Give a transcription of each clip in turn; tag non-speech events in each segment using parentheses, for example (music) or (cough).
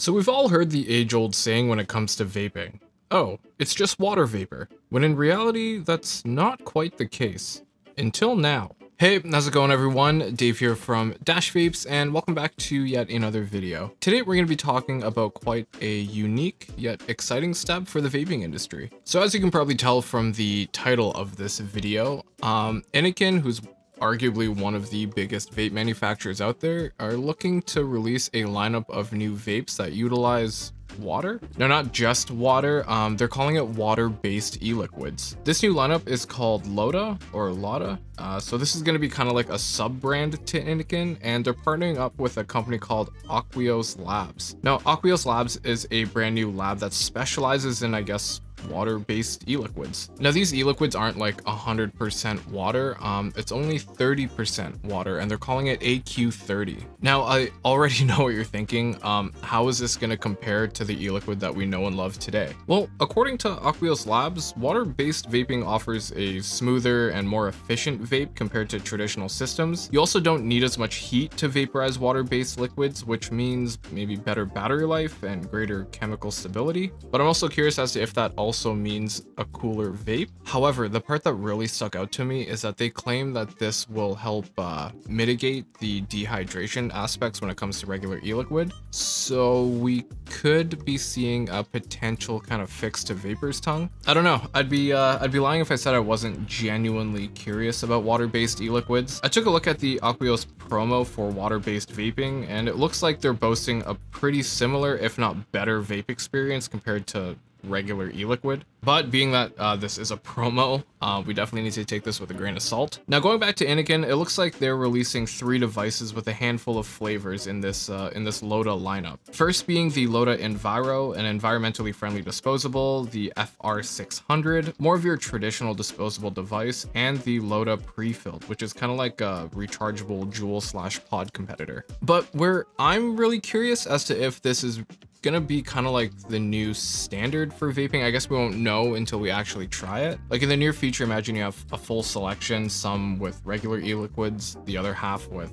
So we've all heard the age-old saying when it comes to vaping. Oh, it's just water vapor. When in reality, that's not quite the case. Until now. Hey, how's it going everyone? Dave here from Dash Vapes and welcome back to yet another video. Today we're going to be talking about quite a unique yet exciting step for the vaping industry. So as you can probably tell from the title of this video, um, Innokin, who's arguably one of the biggest vape manufacturers out there, are looking to release a lineup of new vapes that utilize water. No, not just water. Um, they're calling it water-based e-liquids. This new lineup is called Loda or Loda. Uh, so this is going to be kind of like a sub-brand to Innokin, and they're partnering up with a company called Aquios Labs. Now, Aquios Labs is a brand new lab that specializes in, I guess, water-based e-liquids. Now these e-liquids aren't like 100% water, um, it's only 30% water and they're calling it AQ30. Now I already (laughs) know what you're thinking, um, how is this going to compare to the e-liquid that we know and love today? Well, according to Aquios Labs, water-based vaping offers a smoother and more efficient vape compared to traditional systems. You also don't need as much heat to vaporize water-based liquids, which means maybe better battery life and greater chemical stability. But I'm also curious as to if that also also means a cooler vape. However, the part that really stuck out to me is that they claim that this will help uh, mitigate the dehydration aspects when it comes to regular e-liquid. So we could be seeing a potential kind of fix to Vaper's tongue. I don't know. I'd be uh, I'd be lying if I said I wasn't genuinely curious about water-based e-liquids. I took a look at the Aquios promo for water-based vaping, and it looks like they're boasting a pretty similar, if not better, vape experience compared to regular e-liquid. But being that uh, this is a promo, uh, we definitely need to take this with a grain of salt. Now going back to Innokin, it looks like they're releasing three devices with a handful of flavors in this uh, in this Loda lineup. First being the Loda Enviro, an environmentally friendly disposable, the FR600, more of your traditional disposable device, and the Loda Pre-Filled, which is kind of like a rechargeable Juul slash pod competitor. But where I'm really curious as to if this is gonna be kind of like the new standard for vaping. I guess we won't know until we actually try it. Like in the near future, imagine you have a full selection, some with regular e-liquids, the other half with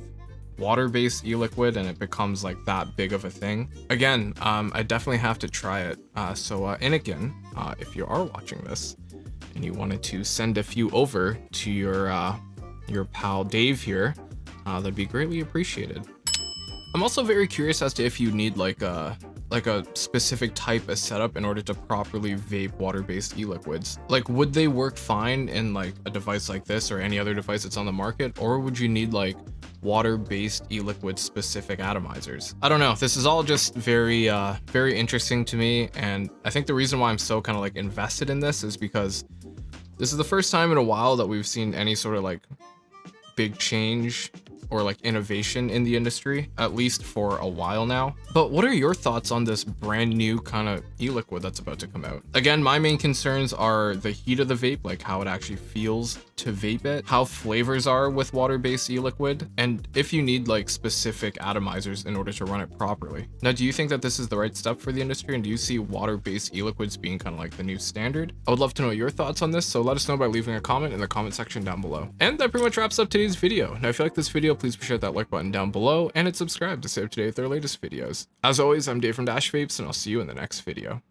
water-based e-liquid and it becomes like that big of a thing. Again, um, I definitely have to try it. Uh, so uh, Innokin, uh, if you are watching this and you wanted to send a few over to your, uh, your pal Dave here, uh, that'd be greatly appreciated. I'm also very curious as to if you need like a like a specific type of setup in order to properly vape water-based e-liquids. Like, would they work fine in like a device like this or any other device that's on the market? Or would you need like water-based e-liquid specific atomizers? I don't know. This is all just very, uh, very interesting to me. And I think the reason why I'm so kind of like invested in this is because this is the first time in a while that we've seen any sort of like big change or like innovation in the industry, at least for a while now. But what are your thoughts on this brand new kind of e-liquid that's about to come out? Again, my main concerns are the heat of the vape, like how it actually feels to vape it, how flavors are with water-based e-liquid, and if you need like specific atomizers in order to run it properly. Now, do you think that this is the right step for the industry? And do you see water-based e-liquids being kind of like the new standard? I would love to know your thoughts on this, so let us know by leaving a comment in the comment section down below. And that pretty much wraps up today's video. Now, if you like this please be sure to that like button down below and hit subscribe to stay up to date with our latest videos. As always, I'm Dave from Dash Vapes, and I'll see you in the next video.